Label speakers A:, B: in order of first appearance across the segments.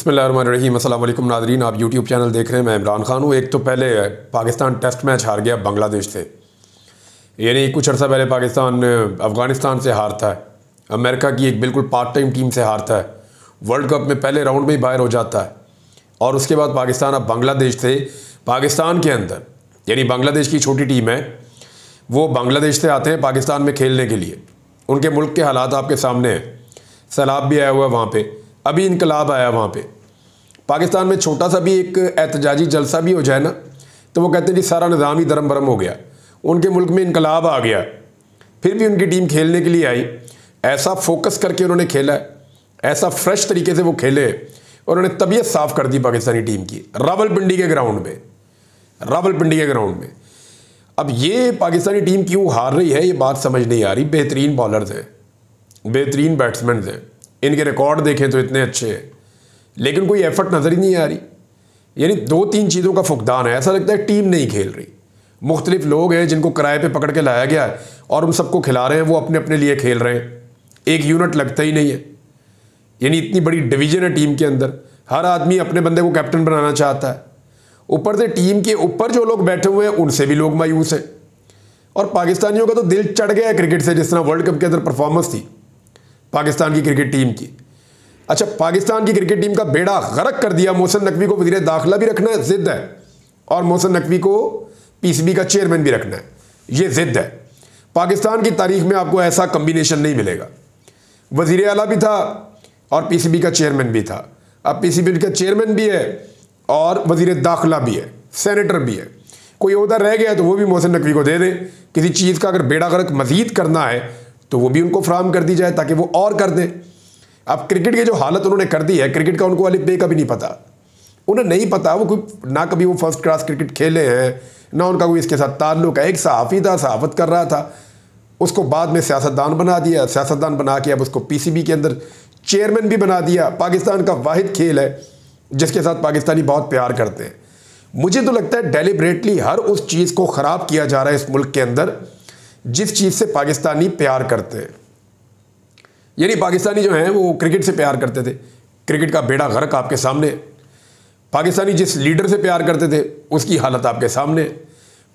A: बसमीम अल्लाम नाजरीन, आप यूट्यूब चैनल देख रहे हैं, मैं इमरान खान हूँ। एक तो पहले, पाकिस्तान टेस्ट मैच हार गया, बांग्लादेश से। यानी कुछ अर्सा पहले पाकिस्तान, अफ़गानिस्तान से हारता है। अमेरिका की एक बिल्कुल पार्ट टाइम टीम से हारता है। वर्ल्ड कप में पहले राउंड में ही बाहर हो जाता है। और उसके बाद पाकिस्तान अब बांग्लादेश से, पाकिस्तान के अंदर। यानी बांग्लादेश की छोटी टीम है, वो बांग्लादेश से आते हैं पाकिस्तान में खेलने के लिए। उनके मुल्क के हालात आपके सामने हैं। सैलाब भी आया हुआ है वहाँ पर अभी इनकलाब आया वहाँ पे। पाकिस्तान में छोटा सा भी एक एहतजाजी जलसा भी हो जाए ना तो वो कहते हैं जी सारा निज़ाम ही धर्म भरम हो गया। उनके मुल्क में इनकलाब आ गया। फिर भी उनकी टीम खेलने के लिए आई। ऐसा फोकस करके उन्होंने खेला है। ऐसा फ्रेश तरीके से वो खेले और उन्होंने तबीयत साफ़ कर दी पाकिस्तानी टीम की, रावलपिंडी के ग्राउंड में। रावलपिंडी के ग्राउंड में। अब ये पाकिस्तानी टीम क्यों हार रही है, ये बात समझ नहीं आ रही। बेहतरीन बॉलर्स हैं। बेहतरीन बैट्समैन हैं। इनके रिकॉर्ड देखें तो इतने अच्छे हैं। लेकिन कोई एफर्ट नज़र ही नहीं आ रही। यानी दो तीन चीज़ों का फुकदान है। ऐसा लगता है टीम नहीं खेल रही। मुख्तलिफ़ लोग हैं जिनको किराए पे पकड़ के लाया गया है और उन सबको खिला रहे हैं, वो अपने अपने लिए खेल रहे हैं। एक यूनिट लगता ही नहीं है। यानी इतनी बड़ी डिवीज़न है टीम के अंदर। हर आदमी अपने बंदे को कैप्टन बनाना चाहता है। ऊपर से टीम के ऊपर जो लोग बैठे हुए हैं, उनसे भी लोग मायूस हैं। और पाकिस्तानियों का तो दिल चढ़ गया है क्रिकेट से, जिस तरह वर्ल्ड कप के अंदर परफॉर्मेंस थी। पाकिस्तान की क्रिकेट टीम की। अच्छा पाकिस्तान की क्रिकेट टीम का बेड़ा गरक कर दिया। मोहसन नकवी को वज़ीर दाखिला भी रखना है, जिद है। और मोहसन नकवी को पीसीबी का चेयरमैन भी रखना है। ये जिद है। पाकिस्तान की तारीख में आपको ऐसा कम्बिनेशन नहीं मिलेगा। वज़ीर अला भी था और पीसीबी का चेयरमैन भी था। अब पीसीबी का चेयरमैन भी है और वज़ीर दाखिला भी है सेनेटर भी है। कोई अहदा रह गया तो वो भी मोहसन नकवी को दे दें। किसी चीज़ का अगर बेड़ा गर्क मजीद करना है तो वो भी उनको फ्राहम कर दी जाए ताकि वो और कर दें। अब क्रिकेट की जो हालत उन्होंने कर दी है, क्रिकेट का उनको वाली बे का भी नहीं पता। उन्हें नहीं पता, वो कोई ना कभी वो फ़र्स्ट क्लास क्रिकेट खेले हैं, ना उनका कोई इसके साथ ताल्लुक है। एक सहाफ़ी था, सहाफ़त कर रहा था। उसको बाद में सियासतदान बना दिया। सियासतदान बना के अब उसको पीसीबी के अंदर चेयरमैन भी बना दिया। पाकिस्तान का वाहिद खेल है, जिसके साथ पाकिस्तानी बहुत प्यार करते हैं। मुझे तो लगता है डेलिब्रेटली हर उस चीज़ को ख़राब किया जा रहा है इस मुल्क के अंदर। जिस चीज़ से पाकिस्तानी प्यार करते हैं। यानी पाकिस्तानी जो हैं, वो क्रिकेट से प्यार करते थे। क्रिकेट का बेड़ा गर्क आपके सामने। पाकिस्तानी जिस लीडर से प्यार करते थे, उसकी हालत आपके सामने।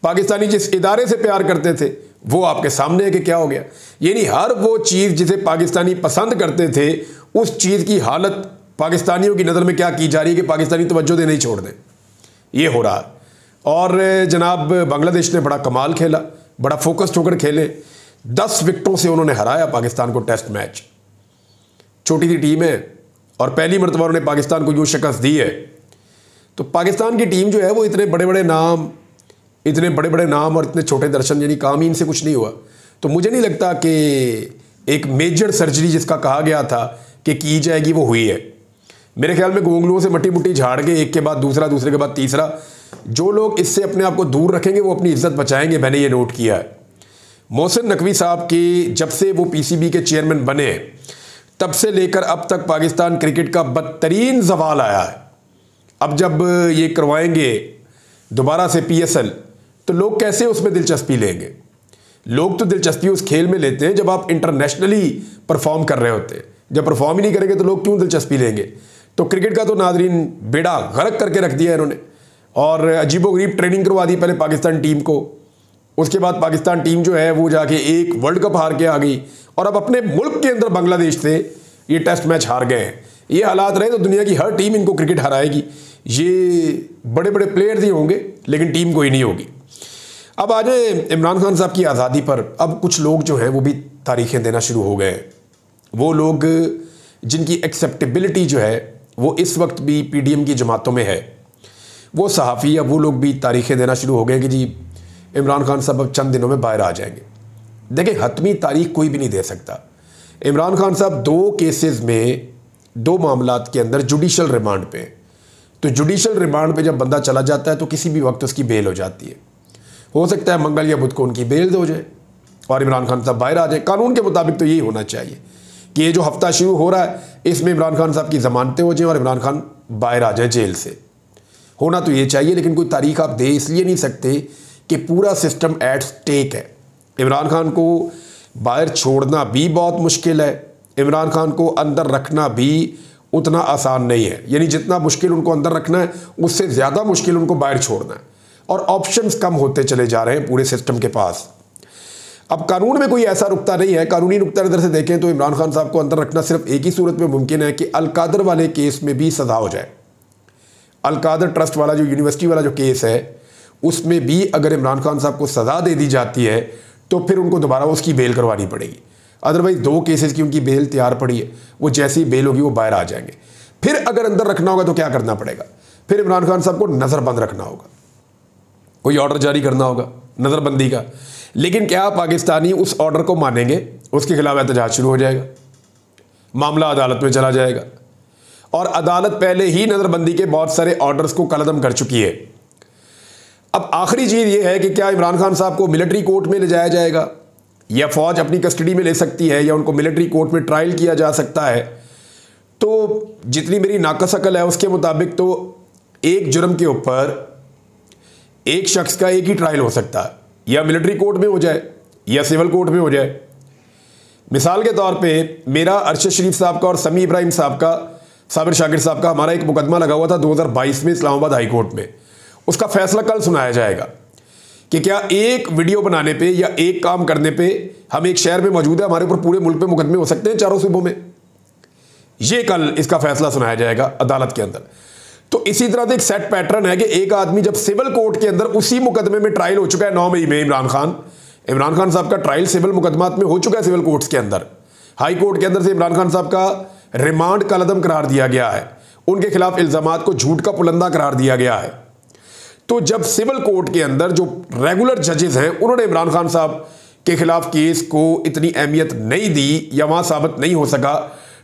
A: पाकिस्तानी जिस इदारे से प्यार करते थे, वो आपके सामने है कि क्या हो गया। यानी हर वो चीज़ जिसे पाकिस्तानी पसंद करते थे, उस चीज़ की हालत पाकिस्तानियों की नज़र में क्या की जा रही है कि पाकिस्तानी तवज्जो दे नहीं छोड़ दें। ये हो रहा। और जनाब, बांग्लादेश ने बड़ा कमाल खेला। बड़ा फोकस्ड होकर खेले। दस विकटों से उन्होंने हराया पाकिस्तान को टेस्ट मैच। छोटी सी टीम है और पहली मरतबा उन्होंने पाकिस्तान को यूँ शिकस्त दी है। तो पाकिस्तान की टीम जो है वो इतने बड़े बड़े नाम, इतने बड़े बड़े नाम और इतने छोटे दर्शन यानी काम ही इनसे कुछ नहीं हुआ। तो मुझे नहीं लगता कि एक मेजर सर्जरी जिसका कहा गया था कि की जाएगी वो हुई है। मेरे ख्याल में गोंगलुओं से मट्टी मुट्टी झाड़ के एक के बाद दूसरा, दूसरे के बाद तीसरा। जो लोग इससे अपने आप को दूर रखेंगे, वो अपनी इज़्ज़त बचाएँगे। मैंने ये नोट किया है। मोहसिन नकवी साहब की जब से वो पीसीबी के चेयरमैन बने, तब से लेकर अब तक पाकिस्तान क्रिकेट का बदतरीन जवाल आया है। अब जब ये करवाएँगे दोबारा से पीएसएल तो लोग कैसे उसमें दिलचस्पी लेंगे? लोग तो दिलचस्पी उस खेल में लेते हैं जब आप इंटरनेशनली परफॉर्म कर रहे होते हैं। जब परफॉर्म ही नहीं करेंगे तो लोग क्यों दिलचस्पी लेंगे? तो क्रिकेट का तो नादरीन बेड़ा गर्क करके रख दिया इन्होंने। और अजीबोगरीब ट्रेनिंग करवा दी पहले पाकिस्तान टीम को। उसके बाद पाकिस्तान टीम जो है, वो जाके एक वर्ल्ड कप हार के आ गई। और अब अपने मुल्क के अंदर बांग्लादेश से ये टेस्ट मैच हार गए हैं। ये हालात रहे तो दुनिया की हर टीम इनको क्रिकेट हराएगी। ये बड़े बड़े प्लेयर्स ही होंगे, लेकिन टीम कोई नहीं होगी। अब आ जाए इमरान खान साहब की आज़ादी पर। अब कुछ लोग जो हैं, वो भी तारीखें देना शुरू हो गए हैं। वो लोग, जिनकी एक्सेप्टेबिलिटी जो है, वो इस वक्त भी पीडीएम की जमातों में है। वो सहाफ़ी या वो लोग भी तारीखें देना शुरू हो गए कि जी, इमरान खान साहब अब चंद दिनों में बाहर आ जाएँगे। देखिए, हतमी तारीख कोई भी नहीं दे सकता। इमरान खान साहब दो केसेस में, दो मामला के अंदर जुडिशल रिमांड पे तो जुडिशल रिमांड पे जब बंदा चला जाता है तो किसी भी वक्त उसकी बेल हो जाती है। हो सकता है मंगल या बुध को उनकी बेल हो जाए और इमरान खान साहब बाहर आ जाए। कानून के मुताबिक तो यही होना चाहिए कि ये जो हफ़्ता शुरू हो रहा है, इसमें इमरान खान साहब की ज़मानतें हो जाएँ और इमरान खान बाहर आ जाए जेल से। होना तो ये चाहिए, लेकिन कोई तारीख आप दे इसलिए नहीं सकते कि पूरा सिस्टम एट स्टेक है। इमरान खान को बाहर छोड़ना भी बहुत मुश्किल है। इमरान खान को अंदर रखना भी उतना आसान नहीं है। यानी जितना मुश्किल उनको अंदर रखना है, उससे ज़्यादा मुश्किल उनको बाहर छोड़ना है। और ऑप्शंस कम होते चले जा रहे हैं पूरे सिस्टम के पास। अब कानून में कोई ऐसा रुकता नहीं है। कानूनी नुकता नज़र से देखें तो इमरान खान साहब को अंदर रखना सिर्फ़ एक ही सूरत में मुमकिन है कि अलकादर वाले केस में भी सजा हो जाए। अलकादर ट्रस्ट वाला जो यूनिवर्सिटी वाला जो केस है, उसमें भी अगर इमरान खान साहब को सज़ा दे दी जाती है तो फिर उनको दोबारा उसकी बेल करवानी पड़ेगी। अदरवाइज़ दो केसेस की उनकी बेल तैयार पड़ी है। वो जैसी बेल होगी, वो बाहर आ जाएँगे। फिर अगर अंदर रखना होगा तो क्या करना पड़ेगा? फिर इमरान खान साहब को नज़रबंद रखना होगा। कोई ऑर्डर जारी करना होगा, नज़रबंदी का। लेकिन क्या पाकिस्तानी उस ऑर्डर को मानेंगे? उसके खिलाफ एहतजाज शुरू हो जाएगा। मामला अदालत में चला जाएगा। और अदालत पहले ही नज़रबंदी के बहुत सारे ऑर्डर्स को कलदम कर चुकी है। अब आखिरी चीज़ ये है कि क्या इमरान खान साहब को मिलिट्री कोर्ट में ले जाया जाएगा? या फ़ौज अपनी कस्टडी में ले सकती है या उनको मिलिट्री कोर्ट में ट्रायल किया जा सकता है? तो जितनी मेरी नाकसकल है उसके मुताबिक तो एक जुर्म के ऊपर एक शख्स का एक ही ट्रायल हो सकता है। या मिलिट्री कोर्ट में हो जाए, या सिविल कोर्ट में हो जाए। मिसाल के तौर पे मेरा अरशद शरीफ साहब का और समी इब्राहिम साहब का साबिर शाकिर साहब का हमारा एक मुकदमा लगा हुआ था 2022 में इस्लामाबाद हाई कोर्ट में। उसका फैसला कल सुनाया जाएगा कि क्या एक वीडियो बनाने पे या एक काम करने पे हम एक शहर में मौजूद है, हमारे ऊपर पूरे मुल्क पे मुकदमे हो सकते हैं चारों सूबों में? ये कल इसका फैसला सुनाया जाएगा अदालत के अंदर। तो इसी तरह से एक सेट पैटर्न है कि एक आदमी जब सिविल कोर्ट के अंदर उसी मुकदमे में ट्रायल हो चुका है नौ मई में इमरान खान। इमरान खान साहब का ट्रायल सिविल मुकदमा में हो चुका है सिविल कोर्ट्स के अंदर। हाई कोर्ट के अंदर से इमरान खान साहब का रिमांड का कलदम करार दिया गया है। उनके खिलाफ इल्ज़ाम को झूठ का पुलंदा करार दिया गया है। तो जब सिविल कोर्ट के अंदर जो रेगुलर जजेस हैं, उन्होंने इमरान खान साहब के खिलाफ केस को इतनी अहमियत नहीं दी या वहाँ साबित नहीं हो सका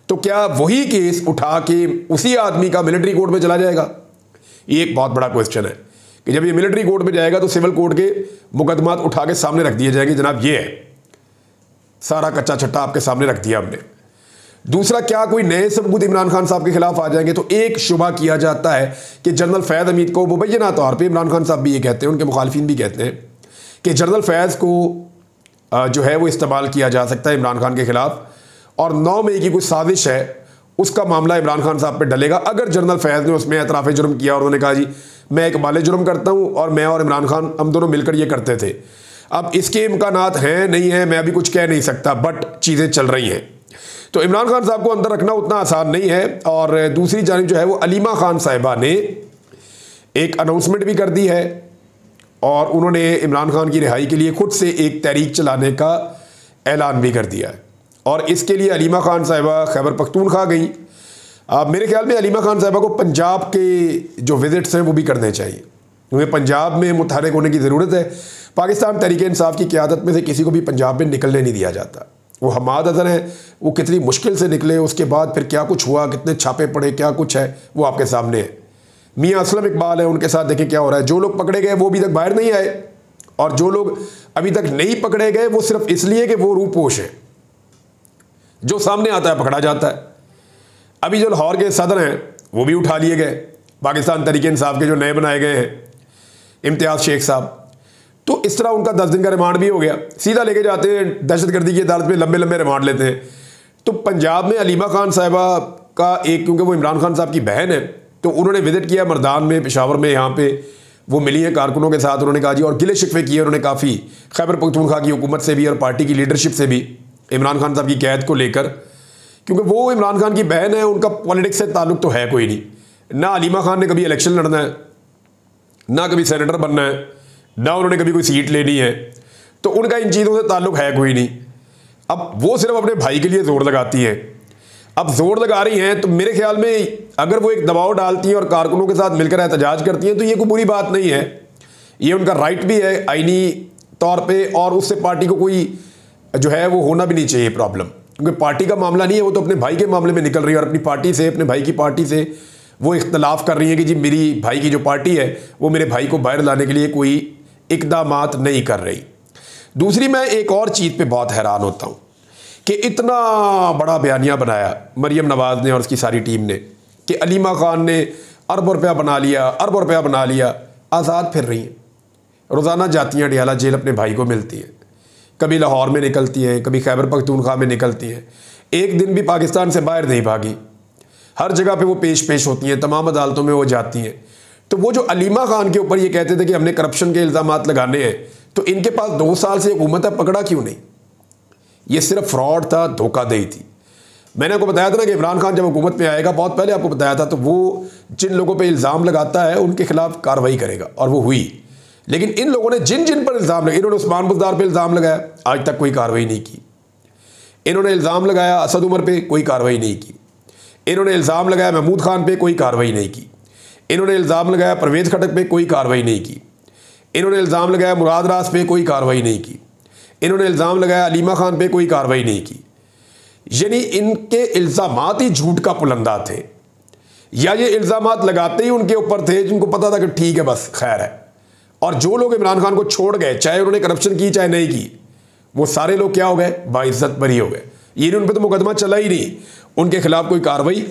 A: तो क्या वही केस उठा के उसी आदमी का मिलिट्री कोर्ट में चला जाएगा? ये एक बहुत बड़ा क्वेश्चन है कि जब ये मिलिट्री कोर्ट में जाएगा तो सिविल कोर्ट के मुकदमात उठा के सामने रख दिए जाएँगे। जनाब, ये है। सारा कच्चा छट्टा आपके सामने रख दिया हमने। दूसरा, क्या कोई नए सबूत इमरान खान साहब के खिलाफ आ जाएँगे? तो एक शुबा किया जाता है कि जनरल फैज़ हमीद को मुबैना तौर पर इमरान खान साहब भी ये कहते हैं, उनके मुखालफी भी कहते हैं कि जनरल फैज़ को जो है वो इस्तेमाल किया जा सकता है इमरान खान के खिलाफ, और नौ मई की कुछ साजिश है, उसका मामला इमरान खान साहब पर डलेगा। अगर जनरल फैज़ ने उसमें एतराफ़ जुर्म किया और उन्होंने कहा, जी, मैं एक माले जुर्म करता हूँ और मैं और इमरान खान, हम दोनों मिलकर ये करते थे। अब इसके इम्कान हैं, नहीं हैं, मैं अभी कुछ कह नहीं सकता, बट चीज़ें चल रही हैं। तो इमरान खान साहब को अंदर रखना उतना आसान नहीं है और दूसरी जानब जो है वो अलीमा खान साहिबा ने एक अनाउंसमेंट भी कर दी है और उन्होंने इमरान खान की रिहाई के लिए खुद से एक तहरीक चलाने का ऐलान भी कर दिया है। और इसके लिए अलीमा खान साहिबा खैबर पख्तूनखा गई। अब मेरे ख्याल में अलीमा खान साहिबा को पंजाब के जो विज़िट्स हैं वो भी करने चाहिए। क्योंकि पंजाब में मुतहरक होने की ज़रूरत है। पाकिस्तान तरीके इंसाफ की क्यादत में से किसी को भी पंजाब में निकलने नहीं दिया जाता। वो हमाद अजहर हैं, वो कितनी मुश्किल से निकले, उसके बाद फिर क्या कुछ हुआ, कितने छापे पड़े, क्या कुछ है, वो आपके सामने है। मियाँ असलम इकबाल है, उनके साथ देखें क्या हो रहा है। जो लोग पकड़े गए, वो अभी तक बाहर नहीं आए। और जो लोग अभी तक नहीं पकड़े गए, वो सिर्फ़ इसलिए कि वो रूपोश है। जो सामने आता है, पकड़ा जाता है। अभी जो लाहौर के सदर हैं, वो भी उठा लिए गए। पाकिस्तान तरीके इंसाफ के जो नए बनाए गए हैं। इम्तियाज़ शेख साहब तो इस तरह उनका दस दिन का रिमांड भी हो गया। सीधा लेके जाते हैं दहशत गर्दी की अदालत में लंबे लंबे रिमांड लेते हैं। तो पंजाब में अलीमा खान साहिबा का एक, क्योंकि वो इमरान खान साहब की बहन है तो उन्होंने विज़िट किया मरदान में, पेशावर में यहाँ पे। वो मिली है कारकुनों के साथ, उन्होंने कहा जी, और गिले शिकवे किए उन्होंने काफ़ी। खैबर पख्तूनखा की हुकूमत से भी और पार्टी की लीडरशिप से भी, इमरान खान साहब की कैद को लेकर। क्योंकि वो इमरान खान की बहन है, उनका पॉलिटिक्स से ताल्लुक तो है कोई नहीं। ना अलीमा खान ने कभी इलेक्शन लड़ना है, ना कभी सेनेटर बनना है। ना उन्होंने कभी कोई सीट लेनी है। तो उनका इन चीज़ों से ताल्लुक है कोई नहीं। अब वो सिर्फ़ अपने भाई के लिए ज़ोर लगाती है। अब ज़ोर लगा रही हैं तो मेरे ख्याल में अगर वो एक दबाव डालती हैं और कारकुनों के साथ मिलकर एहतजाज करती हैं तो ये कोई बुरी बात नहीं है। ये उनका राइट भी है आइनी तौर पे और उससे पार्टी को कोई जो है वो होना भी नहीं चाहिए प्रॉब्लम क्योंकि पार्टी का मामला नहीं है, वो तो अपने भाई के मामले में निकल रही है और अपनी पार्टी से, अपने भाई की पार्टी से वो इख्तलाफ कर रही है कि जी मेरी भाई की जो पार्टी है, वो मेरे भाई को बाहर लाने के लिए कोई इकदाम नहीं कर रही। दूसरी मैं एक और चीज़ पे बहुत हैरान होता हूँ कि इतना बड़ा बयानिया बनाया मरियम नवाज़ ने और उसकी सारी टीम ने कि अलीमा खान ने अरब रुपया बना लिया, अरब रुपया बना लिया, आज़ाद फिर रही हैं। रोज़ाना जाती हैं डियाला जेल अपने भाई को मिलती हैं। कभी लाहौर में निकलती हैं, कभी खैबर पख्तूनख्वा में निकलती हैं। एक दिन भी पाकिस्तान से बाहर नहीं भागी। हर जगह पे वो पेश पेश होती हैं, तमाम अदालतों में वो जाती हैं। तो वो जो अलीमा खान के ऊपर ये कहते थे कि हमने करप्शन के इल्ज़ाम लगाने हैं तो इनके पास दो साल से हुकूमत है, पकड़ा क्यों नहीं? ये सिर्फ़ फ्रॉड था धोखाधही थी। मैंने आपको बताया था ना कि इमरान खान जब हुकूमत में आएगा, बहुत पहले आपको बताया था तो वो जिन लोगों पे इल्ज़ाम लगाता है, उनके खिलाफ कार्रवाई करेगा, और वो हुई। लेकिन इन लोगों ने जिन जिन पर इल्ज़ाम लगाया इन्होंने उस्मान बुजदार पर इल्ज़ाम लगाया, आज तक कोई कार्रवाई नहीं की। इन्होंने इल्ज़ाम लगाया, असद उमर पर कोई कार्रवाई नहीं की। इन्होंने इल्ज़ाम लगाया, महमूद खान पर कोई कार्रवाई नहीं की। इन्होंने इल्ज़ाम लगाया, परवेज़ खटक पे कोई कार्रवाई नहीं की। इन्होंने इल्ज़ाम लगाया, मुराद रास पे कोई कार्रवाई नहीं की। इन्होंने इल्ज़ाम लगाया, अलीमा खान पे कोई कार्रवाई नहीं की। यानी इनके इल्ज़ाम ही झूठ का पुलंदा थे। या ये इल्ज़ाम लगाते ही उनके ऊपर थे, जिनको पता था कि ठीक है, बस खैर है। और जो लोग इमरान खान को छोड़ गए, चाहे उन्होंने करप्शन की, चाहे नहीं की, वो सारे लोग क्या हो गए? बाइज्जत बरी हो गए। ये उन पर तो मुकदमा चला ही नहीं। उनके खिलाफ कोई कार्रवाई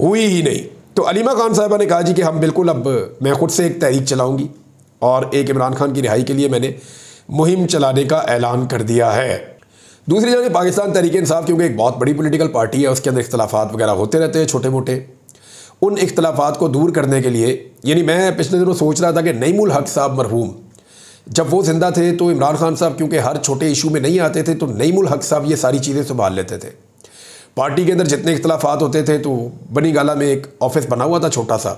A: हुई ही नहीं। तो अलीमा खान साहबा ने कहा जी कि हम बिल्कुल अब, मैं खुद से एक तहरीक चलाऊँगी और एक इमरान खान की रिहाई के लिए मैंने मुहिम चलाने का ऐलान कर दिया है। दूसरी जानब पाकिस्तान तरीके इंसाफ, क्योंकि एक बहुत बड़ी पोलिटिकल पार्टी है, उसके अंदर इख्तलाफात वगैरह होते रहते हैं छोटे मोटे उन इख्तलाफात को दूर करने के लिए, यानी मैं पिछले दिनों सोच रहा था कि नईमुल हक साहब मरहूम, जब वो ज़िंदा थे तो इमरान खान साहब, क्योंकि हर छोटे इशू में नहीं आते थे तो नईमुल हक साहब ये सारी चीज़ें संभाल लेते थे। पार्टी के अंदर जितने इख्तलाफात होते थे तो बनी गाला में एक ऑफ़िस बना हुआ था छोटा सा।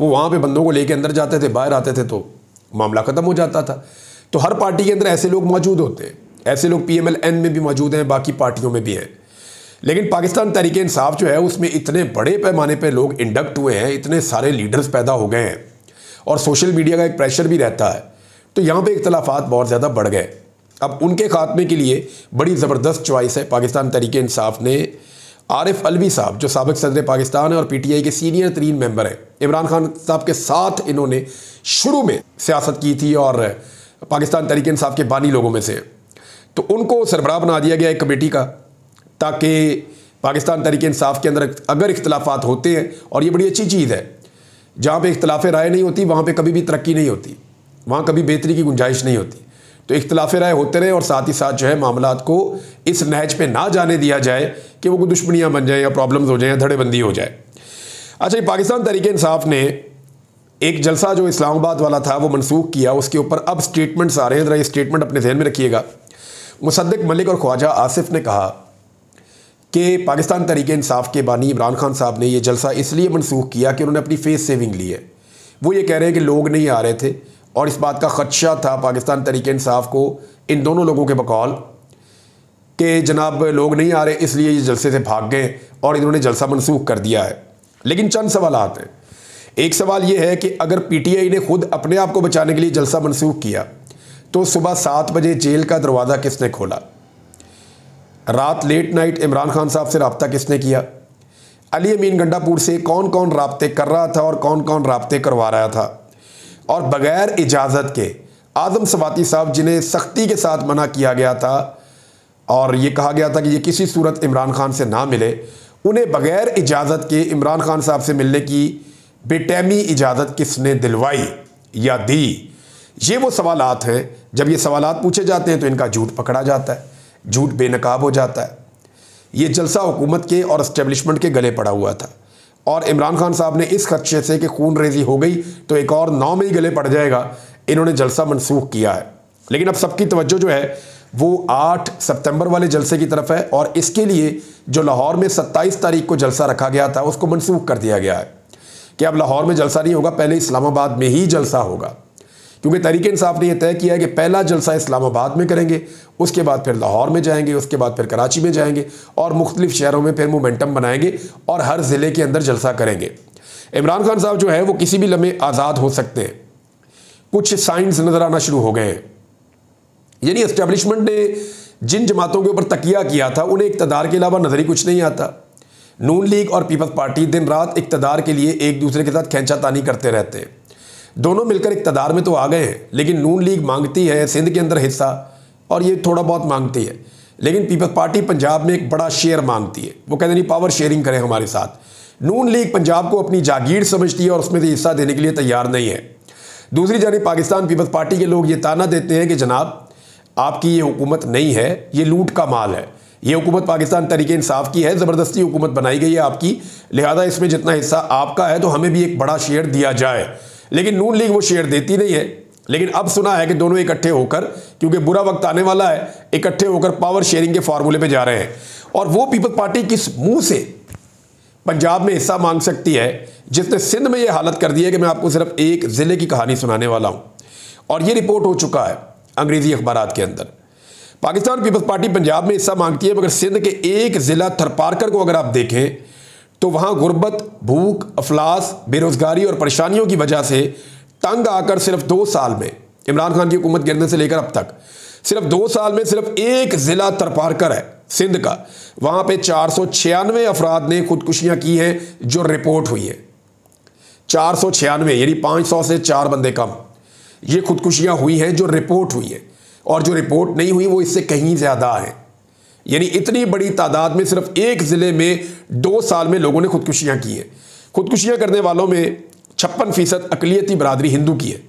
A: वो वहाँ पे बंदों को लेके अंदर जाते थे, बाहर आते थे तो मामला ख़त्म हो जाता था। तो हर पार्टी के अंदर ऐसे लोग मौजूद होते। हैं ऐसे लोग पी एम एल एन में भी मौजूद हैं, बाकी पार्टियों में भी हैं। लेकिन पाकिस्तान तरीके इंसाफ जो है, उसमें इतने बड़े पैमाने पर लोग इंडक्ट हुए हैं, इतने सारे लीडर्स पैदा हो गए हैं। और सोशल मीडिया का एक प्रेशर भी रहता है। तो यहाँ पर इख्तलाफात बहुत ज़्यादा बढ़ गए। अब उनके खात्मे के लिए बड़ी ज़बरदस्त चॉइस है। पाकिस्तान तरीके इंसाफ ने आरिफ अलवी साहब, जो सबक सदर पाकिस्तान है और पी टी आई के सीनियर तरीन मेंबर हैं, इमरान खान साहब के साथ इन्होंने शुरू में सियासत की थी और पाकिस्तान तरीके इंसाफ के बानी लोगों में से। तो उनको सरबराह बना दिया गया एक कमेटी का, ताकि पाकिस्तान तरीके इंसाफ के अंदर अगर इख्तलाफात होते हैं, और ये बड़ी अच्छी चीज़ है, जहाँ पर इख्तलाफ राय नहीं होती, वहाँ पर कभी भी तरक्की नहीं होती, वहाँ कभी बेहतरी की गुंजाइश नहीं होती। तो इख्तलाफ राय होते रहे और साथ ही साथ जो है मामला को इस नहज पर ना जाने दिया जाए कि वो कोई दुश्मनियाँ बन जाए या प्रॉब्लम्स हो जाए या धड़ेबंदी हो जाए। अच्छा ये पाकिस्तान तरीके इंसाफ ने एक जलसा जो इस्लामाबाद वाला था, वो मनसूख किया। उसके ऊपर अब स्टेटमेंट्स आ रहे हैं। ज़रा ये स्टेटमेंट अपने जहन में रखिएगा। मुसद्दिक मलिक और ख्वाजा आसिफ ने कहा कि पाकिस्तान तरीके इंसाफ के बानी इमरान खान साहब ने यह जलसा इसलिए मनसूख किया कि उन्होंने अपनी फेस सेविंग ली है। वो ये कह रहे हैं कि लोग नहीं आ रहे थे। और इस बात का खदशा था पाकिस्तान तरीके इंसाफ को, इन दोनों लोगों के बकौल, कि जनाब लोग नहीं आ रहे, इसलिए ये जलसे से भाग गए और इन्होंने जलसा मनसूख कर दिया है। लेकिन चंद सवाल हैं। एक सवाल ये है कि अगर पीटीआई ने खुद अपने आप को बचाने के लिए जलसा मनसूख किया तो सुबह सात बजे जेल का दरवाज़ा किसने खोला? रात लेट नाइट इमरान खान साहब से रबता किसने किया? अली अमीन गंडापुर से कौन कौन रबते कर रहा था और कौन कौन रबते करवा रहा था? और बग़ैर इजाज़त के आज़म सवाती साहब जिन्हें सख्ती के साथ मना किया गया था और ये कहा गया था कि ये किसी सूरत इमरान खान से ना मिले, उन्हें बग़ैर इजाज़त के इमरान खान साहब से मिलने की बेटैमी इजाज़त किसने दिलवाई या दी? ये वो सवाल हैं। जब ये सवाल पूछे जाते हैं तो इनका झूठ पकड़ा जाता है, झूठ बेनकाब हो जाता है। ये जलसा हुकूमत के और इस्टेब्लिशमेंट के गले पड़ा हुआ था। और इमरान खान साहब ने इस खदशे से कि खून रेजी हो गई तो एक और नौ में ही गले पड़ जाएगा। इन्होंने जलसा मनसूख किया है। लेकिन अब सबकी तवज्जो जो है, वो 8 सितंबर वाले जलसे की तरफ़ है और इसके लिए जो लाहौर में 27 तारीख को जलसा रखा गया था, उसको मनसूख कर दिया गया है। कि अब लाहौर में जलसा नहीं होगा, पहले इस्लामाबाद में ही जलसा होगा। क्योंकि तरीके इंसाफ ने यह तय किया है कि पहला जलसा इस्लामाबाद में करेंगे, उसके बाद फिर लाहौर में जाएँगे, उसके बाद फिर कराची में जाएँगे और मुख्तलिफ़ शहरों में फिर मोमेंटम बनाएँगे और हर ज़िले के अंदर जलसा करेंगे। इमरान खान साहब जो है, वो किसी भी लम्हे आज़ाद हो सकते हैं। कुछ साइंस नज़र आना शुरू हो गए हैं। यानी इस्टेब्लिशमेंट ने जिन जमातों के ऊपर तकिया किया था, उन्हें इकतदार के अलावा नज़र ही कुछ नहीं आता। नून लीग और पीपल्स पार्टी दिन रात इकतदार के लिए एक दूसरे के साथ खेचा तानी करते रहते हैं। दोनों मिलकर इकतदार में तो आ गए हैं, लेकिन नून लीग मांगती है, सिंध के अंदर हिस्सा, और ये थोड़ा बहुत मांगती है। लेकिन पीपल्स पार्टी पंजाब में एक बड़ा शेयर मांगती है। वो कहते नहीं पावर शेयरिंग करें हमारे साथ। नून लीग पंजाब को अपनी जागीर समझती है और उसमें से हिस्सा देने के लिए तैयार नहीं है। दूसरी जानब पाकिस्तान, पीपल्स पार्टी के लोग ये ताना देते हैं कि, जनाब, आपकी ये हुकूमत नहीं है, ये लूट का माल है। ये हुकूमत पाकिस्तान तरीके इंसाफ की है, ज़बरदस्ती हुकूमत बनाई गई है आपकी। लिहाजा इसमें जितना हिस्सा आपका है तो हमें भी एक बड़ा शेयर दिया जाए। लेकिन नून लीग वो शेयर देती नहीं है। लेकिन अब सुना है कि दोनों इकट्ठे होकर, क्योंकि बुरा वक्त आने वाला है, इकट्ठे होकर पावर शेयरिंग के फार्मूले पे जा रहे हैं। और वो पीपल्स पार्टी किस मुँह से पंजाब में हिस्सा मांग सकती है, जिसने सिंध में ये हालत कर दी है कि मैं आपको सिर्फ़ एक ज़िले की कहानी सुनाने वाला हूँ। और ये रिपोर्ट हो चुका है अंग्रेज़ी अखबार के अंदर। पाकिस्तान पीपल्स पार्टी पंजाब में हिस्सा मांगती है, मगर सिंध के एक ज़िला थरपारकर को अगर आप देखें तो वहाँ गुर्बत, भूख, अफलास, बेरोज़गारी और परेशानियों की वजह से तंग आकर सिर्फ़ दो साल में, इमरान खान की हुकूमत गिरने से लेकर अब तक, सिर्फ़ दो साल में सिर्फ़ एक ज़िला तरपारकर है, सिंध का। वहाँ पे चार सौ छियानवे अफराद ने खुदकुशियाँ की हैं, जो रिपोर्ट हुई है। चार सौ छियानवे, यानी पाँच सौ से चार बंदे कम। ये खुदकुशियाँ हुई हैं, जो रिपोर्ट हुई है। और जो रिपोर्ट नहीं हुई, वो इससे कहीं ज़्यादा है। यानी इतनी बड़ी तादाद में सिर्फ़ एक ज़िले में दो साल में लोगों ने खुदकुशियाँ की हैं। खुदकुशियाँ करने वालों में छप्पन फ़ीसद अकलीती बरदरी हिंदू की है।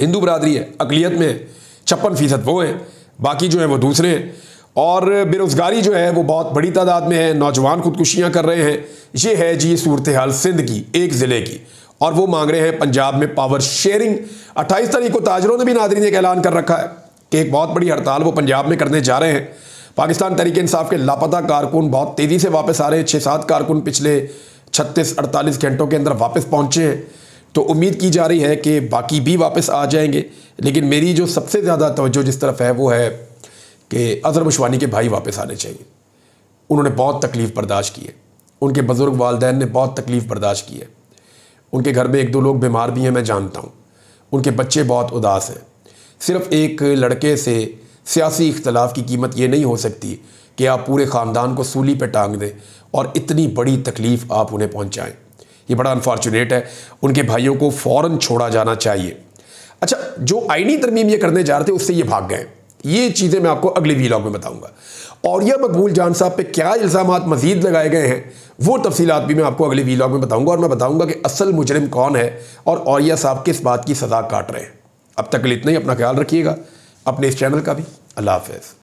A: हिंदू बरदरी है, अकलीत में छप्पन फ़ीसद वो है, बाकी जो है वो दूसरे हैं। और बेरोज़गारी जो है वो बहुत बड़ी तादाद में है, नौजवान खुदकुशियाँ कर रहे हैं। ये है जी सूरत हाल सिंध की, एक ज़िले की। और वो मांग रहे हैं पंजाब में पावर शेयरिंग अट्ठाईस तारीख को ताजरों ने भी नादरी ने एक ऐलान कर रखा है कि एक बहुत बड़ी हड़ताल वो पंजाब में करने जा रहे हैं। पाकिस्तान तरीके इंसाफ के लापता कारकुन बहुत तेज़ी से वापस आ रहे हैं। छः सात कारकुन पिछले छत्तीस अड़तालीस घंटों के अंदर वापस पहुँचे हैं। तो उम्मीद की जा रही है कि बाकी भी वापस आ जाएँगे। लेकिन मेरी जो सबसे ज़्यादा तवज्जो जिस तरफ़ है, वो है कि अजहर मुशवानी के भाई वापस आने चाहिए। उन्होंने बहुत तकलीफ़ बर्दाश्त की है। उनके बुज़ुर्ग वालदेन ने बहुत तकलीफ़ बर्दाश्त की है। उनके घर में एक दो लोग बीमार भी हैं, मैं जानता हूँ। उनके बच्चे बहुत उदास हैं। सिर्फ़ एक लड़के से सियासी इख्तलाफ की कीमत ये नहीं हो सकती कि आप पूरे ख़ानदान को सूली पर टांग दें और इतनी बड़ी तकलीफ़ आप उन्हें पहुँचाएँ। ये बड़ा अनफॉर्चुनेट है। उनके भाइयों को फ़ौर छोड़ा जाना चाहिए। अच्छा जो आइनी तरमीम ये करने जा रहे थे, उससे ये भाग गए। ये चीज़ें मैं आपको अगले वीलॉग में बताऊँगा। और यह मकबूल जान साहब पे क्या इल्ज़ाम मज़ीद लगाए गए हैं, वो तफसीत भी मैं आपको अगले वीलॉग में बताऊँगा और मैं बताऊँगा कि असल मुजरिम कौन है और औरिया साहब किस बात की सज़ा काट रहे हैं। अब तक इतना ही, अपना ख्याल रखिएगा। अपने इस चैनल का भी। अल्लाह हाफ़